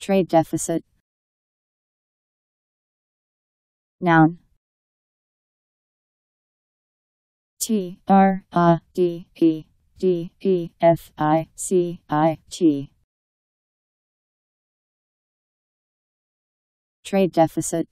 Trade deficit. Noun. T R A D E D E F I C I T. Trade deficit.